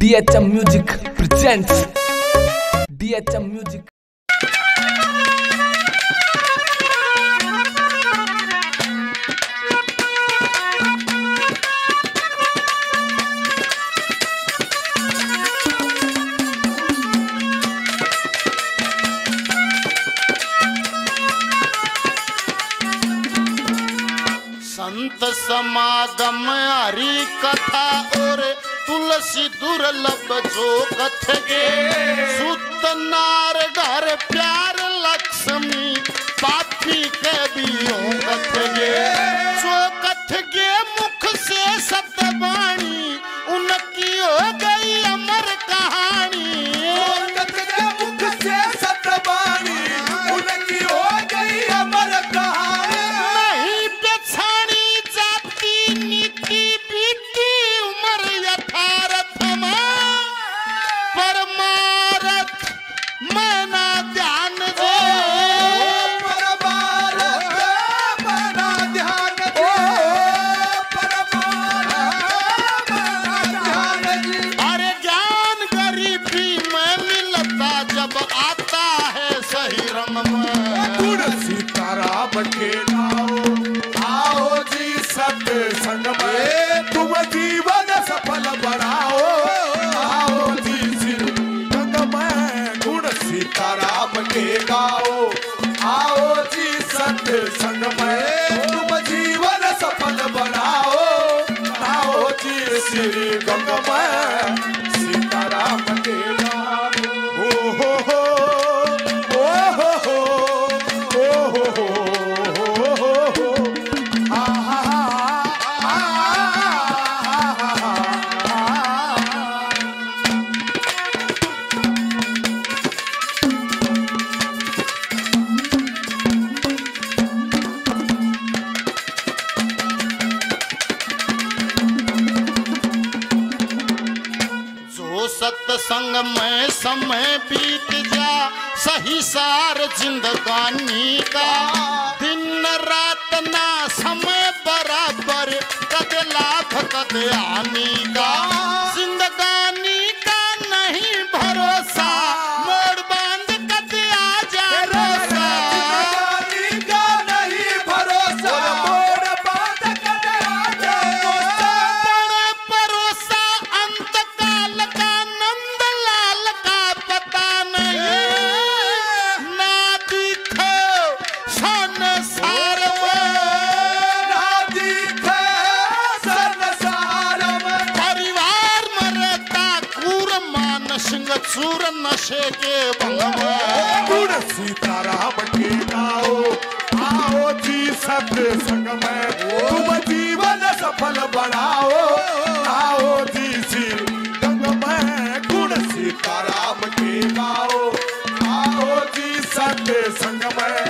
DHM Music presents DHM Music संत समागम हरि कथा तुलसी दुर्लभ जो कथ सुत नार घर प्यार सत्संग में समय बीत जा, सही सार जिंदगानी का। दिन रात ना समय बराबर, कद लाभ कद आनी का। सिंह चूर नशे के भंग सीताराम के गाओ। आओ जी सत्संग में। तुम जीवन सफल बनाओ। आओ जी सी संग में। गुण सीताराम के गाओ। आओ जी सत्संग में।